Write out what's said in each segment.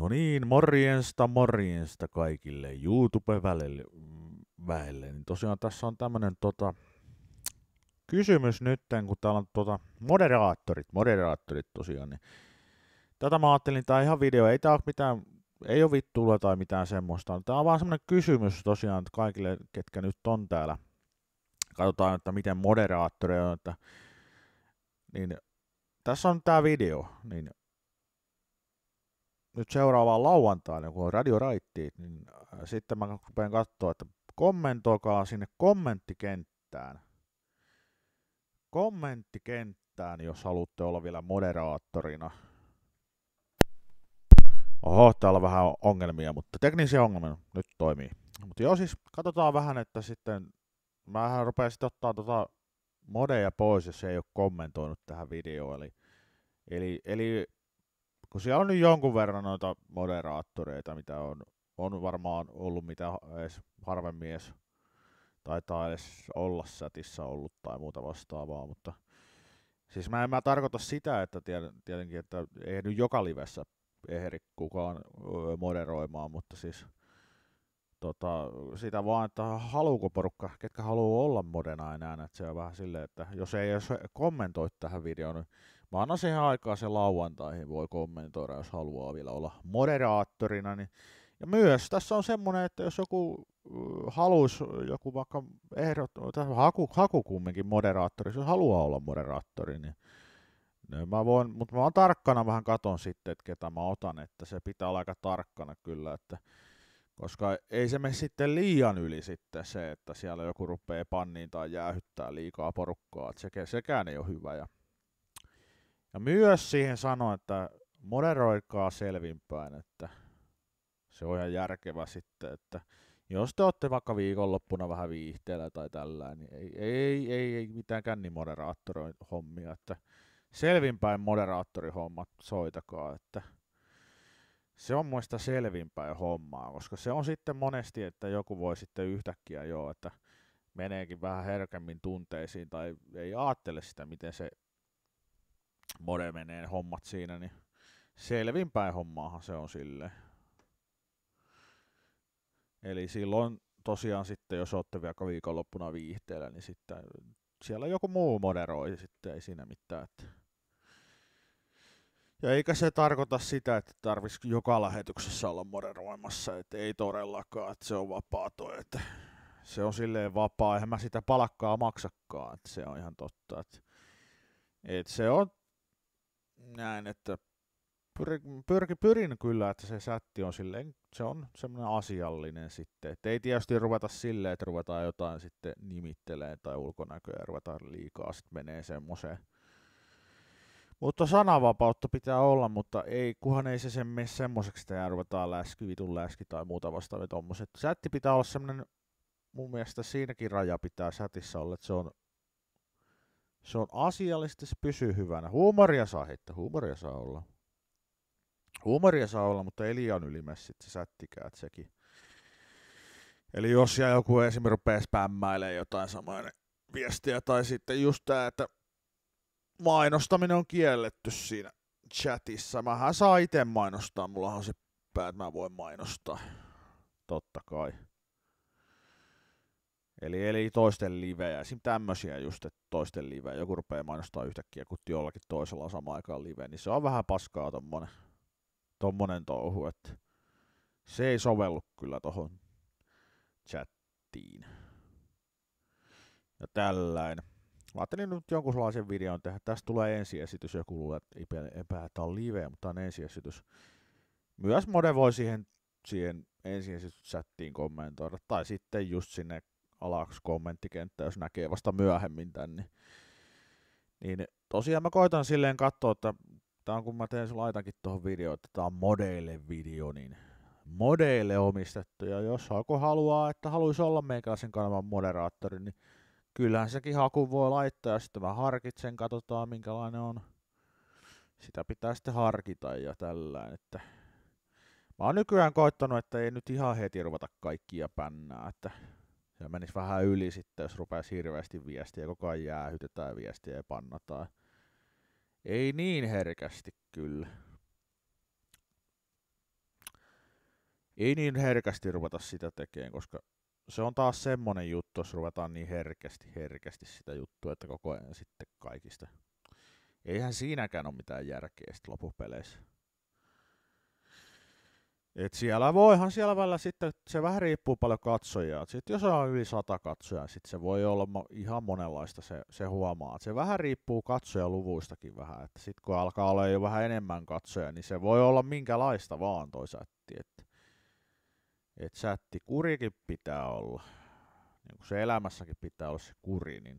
No niin, morjensta, morjensta kaikille YouTube-väelle. Väelle. Niin tosiaan tässä on tämmönen tota, kysymys nyt, kun täällä on tota, moderaattorit, moderaattorit tosiaan, niin tätä mä ajattelin, tää ihan video, ei tää ole mitään, ei ole vittuilla tai mitään semmoista, tää on vaan semmonen kysymys tosiaan kaikille, ketkä nyt on täällä. Katsotaan, että miten moderaattori on, että niin tässä on tämä video, niin nyt seuraavaan lauantaina, kun on Radio Raittiit, niin äh, sitten mä rupean katsoa, että kommentoikaa sinne kommenttikenttään. Kommenttikenttään, jos haluatte olla vielä moderaattorina. Oho, täällä on vähän ongelmia, mutta teknisiä ongelmia nyt toimii. Mutta joo, siis katsotaan vähän, että sitten mä rupean sitten ottaa tota modeja pois, jos ei ole kommentoinut tähän videoon. Eli, eli, eli kun siellä on nyt jonkun verran noita moderaattoreita, mitä on, on varmaan ollut mitä edes harvemmin edes taitaa edes olla sätissä ollut tai muuta vastaavaa, mutta siis mä en mä tarkoita sitä, että tietenkin, että ei nyt joka livessä ehdi kukaan moderoimaan, mutta siis tota, sitä vaan, että haluuko porukka, ketkä haluaa olla modena enää, että se on vähän silleen, että jos ei edes kommentoi tähän videoon, niin mä annan siihen aikaa sen lauantaihin, voi kommentoida, jos haluaa vielä olla moderaattorina, niin ja myös tässä on semmoinen, että jos joku haluaisi, joku vaikka ehdot, haku, haku kumminkin moderaattori, jos haluaa olla moderaattori, niin niin mä voin, mutta mä oon tarkkana vähän katon sitten, että ketä mä otan, että se pitää olla aika tarkkana kyllä, että koska ei se mene sitten liian yli sitten se, että siellä joku rupeaa panniin tai jäähyttää liikaa porukkaa, että sekä, sekään ei ole hyvä. Ja, ja myös siihen sanoin, että moderoikaa selvinpäin, että se on ihan järkevä sitten, että jos te olette vaikka viikonloppuna vähän viihteellä tai tällä, niin ei, ei, ei, ei mitään kännimoderaattorin hommia, että selvinpäin moderaattorihommat soitakaa, että se on muista selvinpäin hommaa, koska se on sitten monesti, että joku voi sitten yhtäkkiä jo, että meneekin vähän herkemmin tunteisiin tai ei ajattele sitä, miten se mode menee hommat siinä, niin selvinpäin hommaahan se on sille. Eli silloin tosiaan sitten, jos olette vielä viikonloppuna viihteellä, niin sitten siellä joku muu moderoi, sitten ei siinä mitään. Että ja eikä se tarkoita sitä, että tarvitsisi joka lähetyksessä olla moderoimassa, että ei todellakaan, että se on vapaa toi, että se on silleen vapaa, eihän mä sitä palkkaa maksakaan, että se on ihan totta, että, että se on näin, että pyrin, pyrin, pyrin kyllä, että se sätti on silleen, se on semmoinen asiallinen sitten, että ei tietysti ruveta silleen, että ruvetaan jotain sitten nimittelee tai ulkonäköä ruvetaan liikaa sitten menee semmoiseen, mutta sananvapautta pitää olla, mutta ei, kuhan ei se sen mene semmoiseksi, että ruvetaan läski, vitun läski tai muuta vastaavia tommoset. Sätti pitää olla semmoinen, mun mielestä siinäkin raja pitää sätissä olla, että se on, se on asiallisesti, se pysyy hyvänä. Huumoria saa heittää, huumoria saa olla. Huumoria saa olla, mutta ei liian ylimessä sitten se sättikään, sekin. Eli jos siellä joku esimerkiksi rupeaa spämmäilemään jotain samaa viestiä, tai sitten just tämä, että mainostaminen on kielletty siinä chatissa. Mähän saa itse mainostaa, mulla on se pää, että mä voin mainostaa. Totta kai. Eli, eli toisten livejä, esim. tämmöisiä just, että toisten livejä, joku rupeaa mainostaa yhtäkkiä, kun jollakin toisella on samaan aikaan live, niin se on vähän paskaa tommonen, tommonen touhu, että se ei sovellu kyllä tohon chattiin. Ja tällainen. Mä ajattelin nyt jonkun sellaisen videon tehdä. Tästä tulee ensiesitys, joku luulee, että epä, että on live, mutta on ensiesitys. Myös mode voi siihen, siihen ensiesitys-chattiin kommentoida, tai sitten just sinne alaksi kommenttikenttä, jos näkee vasta myöhemmin tän. Niin, niin tosiaan mä koitan silleen katsoa, että tää on kun mä teen laitankin tuohon videoon, että tää on modeille video, niin modeille omistettu, ja jos joku haluaa, että haluaisi olla meikäläisen kanavan moderaattori, niin kyllähän sekin haku voi laittaa ja sitten mä harkitsen, katsotaan minkälainen on. Sitä pitää sitten harkita ja tällään, että mä oon nykyään koittanut, että ei nyt ihan heti ruveta kaikkia pännää, että se menisi vähän yli sitten, jos rupeaisi hirveästi viestiä, koko ajan jäähytetään viestiä ja pannataan. Ei niin herkästi kyllä. ei niin herkästi ruveta sitä tekemään, koska se on taas semmonen juttu, jos ruvetaan niin herkästi, herkästi sitä juttua, että koko ajan sitten kaikista. Eihän siinäkään ole mitään järkeä sitten loppupeleissä. Et siellä voihan siellä välillä sitten, se vähän riippuu paljon katsojaa. Sitten jos on yli sata katsojaa, sitten se voi olla ihan monenlaista, se, se huomaa. Et se vähän riippuu katsojaluvuistakin vähän. Että sitten kun alkaa olla jo vähän enemmän katsoja, niin se voi olla minkälaista vaan toi sätti. Että et sätti kurikin pitää olla. Niin kuin se elämässäkin pitää olla se kuri, niin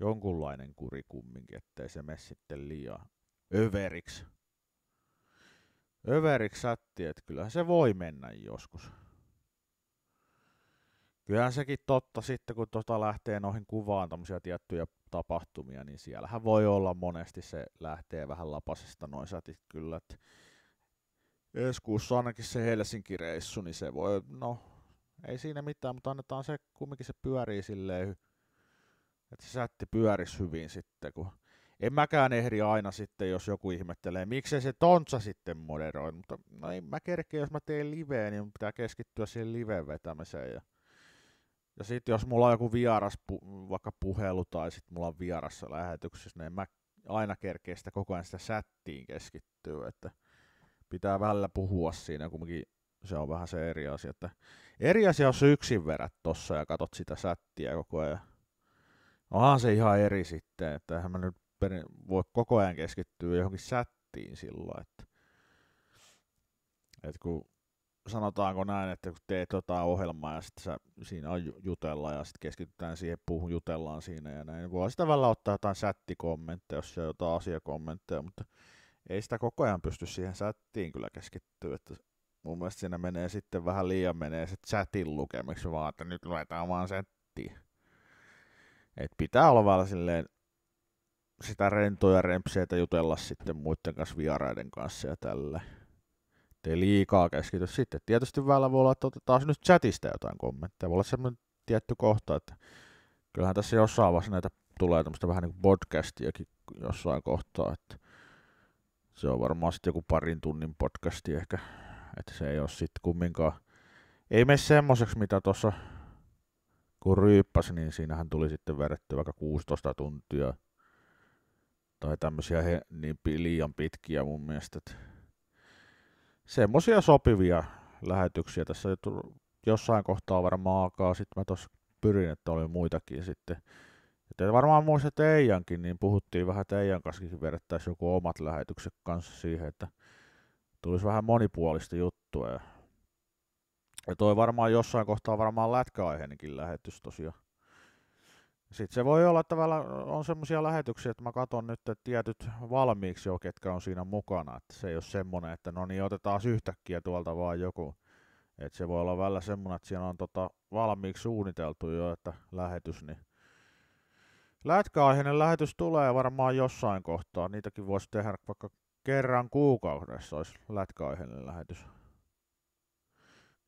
jonkunlainen kuri kumminkin, ettei se mene sitten liian överiksi överiksi sätti, että kyllähän se voi mennä joskus. Kyllähän sekin totta sitten, kun tuota lähtee noihin kuvaan tämmöisiä tiettyjä tapahtumia, niin siellähän voi olla monesti se lähtee vähän lapasesta noin sätit kyllä, että Eskuussa ainakin se Helsinki-reissu, niin se voi, no ei siinä mitään, mutta annetaan se, kumminkin se pyörii silleen, että se sätti pyörisi hyvin sitten, kun en mäkään ehdi aina sitten, jos joku ihmettelee, miksei se Tontsa sitten moderoi, mutta no ei mä kerkeä, jos mä teen liveä, niin pitää keskittyä siihen liveen vetämiseen. Ja, ja sitten jos mulla on joku vieras, pu, vaikka puhelu tai sitten mulla on vierassa lähetyksessä, niin mä aina kerkeä sitä koko ajan sitä sättiin keskittyä, että pitää välillä puhua siinä, kumminkin se on vähän se eri asia, että eri asia, jos yksin verät tossa ja katot sitä sättiä koko ajan. Onhan se ihan eri sitten, että mä nyt per, voi koko ajan keskittyä johonkin sättiin silloin, että, että kun sanotaanko näin, että kun teet jotain ohjelmaa ja sitten sä, siinä on jutella ja sitten keskitytään siihen puuhun, jutellaan siinä ja näin. Voi sitä välillä ottaa jotain sättikommentteja, jos on jotain asiakommentteja, mutta ei sitä koko ajan pysty siihen sättiin kyllä keskittyä, että mun mielestä siinä menee sitten vähän liian menee se chatin lukemiksi vaan, että nyt luetaan vaan sättiä. Et pitää olla vähän silleen sitä rentoja rempseitä jutella sitten muiden kanssa vieraiden kanssa ja tälle. Ei liikaa keskity. Sitten tietysti välillä voi olla, että otetaan nyt chatista jotain kommentteja. Voi olla semmoinen tietty kohta, että kyllähän tässä jossain vaiheessa näitä tulee tämmöistä vähän niin podcastiakin jossain kohtaa, että se on varmaan sitten joku parin tunnin podcasti ehkä, että se ei ole sitten kumminkaan, ei mene semmoiseksi, mitä tuossa kun ryyppäsi, niin siinähän tuli sitten vedetty vaikka 16 tuntia tai tämmöisiä he, niin liian pitkiä mun mielestä. semmoisia sopivia lähetyksiä tässä jossain kohtaa varmaan alkaa, sitten mä tuossa pyrin, että oli muitakin sitten. Ja varmaan muistatte Eijankin, niin puhuttiin vähän, että Eijan kanssa vedettäisiin joku omat lähetykset kanssa siihen, että tulisi vähän monipuolista juttua. Ja, ja toi varmaan jossain kohtaa varmaan lätkäaiheenkin lähetys tosiaan. Sitten se voi olla, että on semmoisia lähetyksiä, että mä katson nyt että tietyt valmiiksi jo, ketkä on siinä mukana. Että se ei ole semmoinen, että no niin, otetaan yhtäkkiä tuolta vaan joku. Että se voi olla välillä semmoinen, että siinä on tota valmiiksi suunniteltu jo, että lähetys, niin Lätkäaiheinen lähetys tulee varmaan jossain kohtaa. Niitäkin voisi tehdä vaikka kerran kuukaudessa olisi lätkäaiheinen lähetys.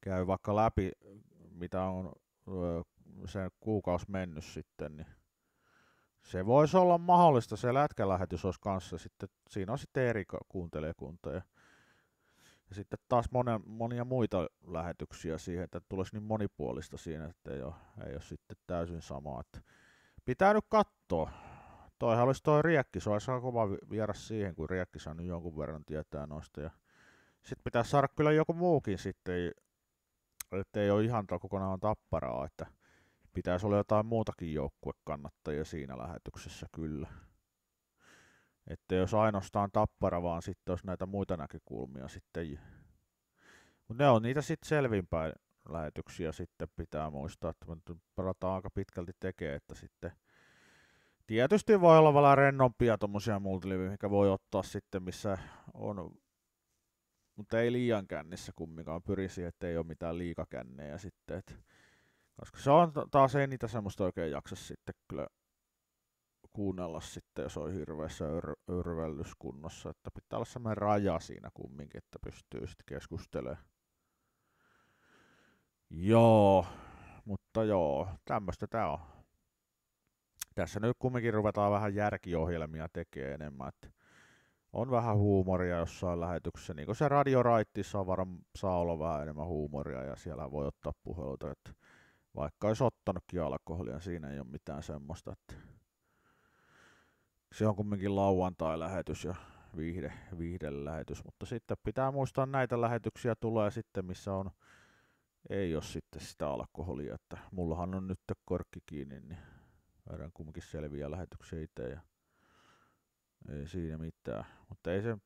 Käy vaikka läpi, mitä on se kuukausi mennyt sitten, niin se voisi olla mahdollista, se lätkälähetys olisi kanssa, sitten, siinä on sitten eri kuuntelijakunta ja, ja sitten taas monia, monia muita lähetyksiä siihen, että tulisi niin monipuolista siinä, että ei ole, ei ole sitten täysin sama. Että pitää nyt katsoa. Toihan olisi toi Riekki, se olisi kova vieras siihen, kun Riekki saa nyt jonkun verran tietää noista. Ja sitten pitää saada kyllä joku muukin sitten, että ei ole ihan kokonaan tapparaa, että pitäisi olla jotain muutakin joukkuekannattajia siinä lähetyksessä kyllä. Että jos ainoastaan tappara, vaan sitten olisi näitä muita näkökulmia sitten. Mutta ne on niitä sitten selvinpäin lähetyksiä sitten pitää muistaa, että me palataan aika pitkälti tekee, että sitten tietysti voi olla vähän rennompia tuommoisia multiliviä, mikä voi ottaa sitten, missä on, mutta ei liian kännissä kumminkaan, pyri siihen, että ei ole mitään liikakännejä sitten, että koska se on taas ei niitä semmoista oikein jaksa sitten kyllä kuunnella sitten, jos on hirveässä ör- örvellyskunnossa, että pitää olla semmoinen raja siinä kumminkin, että pystyy sitten keskustelemaan. Joo, mutta joo, tämmöistä tää on. Tässä nyt kumminkin ruvetaan vähän järkiohjelmia tekemään enemmän, että on vähän huumoria jossain lähetyksessä, niin kuin se Radio Raitissa on varmaan saa olla vähän enemmän huumoria ja siellä voi ottaa puheluita, että vaikka olisi ottanutkin alkoholia, siinä ei ole mitään semmoista, että se on kumminkin lauantai-lähetys ja viihde, viihdelähetys, mutta sitten pitää muistaa näitä lähetyksiä tulee sitten, missä on ei ole sitten sitä alkoholia, että mullahan on nyt korkki kiinni, niin vedän kumminkin selviä lähetyksiä itse ja ei siinä mitään, mutta ei se,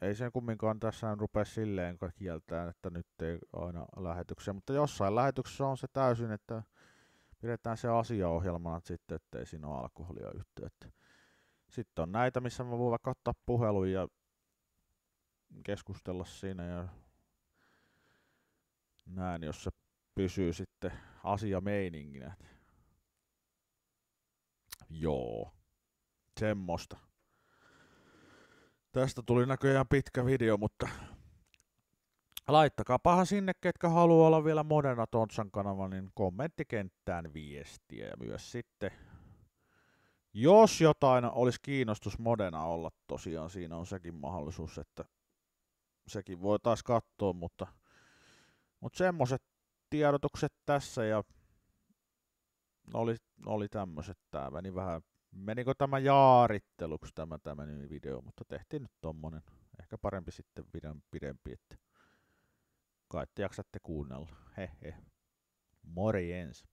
ei se kumminkaan tässä rupea silleen kieltään, että nyt ei aina lähetyksiä, mutta jossain lähetyksessä on se täysin, että pidetään se asiaohjelmana sitten, ettei siinä ole alkoholia yhteyttä. Sitten on näitä, missä mä voin vaikka ottaa puhelun ja keskustella siinä ja näin, jos se pysyy sitten asia meininginä. Joo, semmoista. Tästä tuli näköjään pitkä video, mutta laittakapahan sinne, ketkä haluaa olla vielä Modena Tontsan kanava, niin kommenttikenttään viestiä ja myös sitten jos jotain olisi kiinnostus Modena olla tosiaan, siinä on sekin mahdollisuus, että sekin voitaisiin katsoa, mutta, mutta semmoiset tiedotukset tässä ja oli, oli tämmöiset, tämä meni vähän, menikö tämä jaaritteluksi tämä, tämä video, mutta tehtiin nyt tommonen, ehkä parempi sitten videon pidempi, että kai te jaksatte kuunnella, he he, morjens.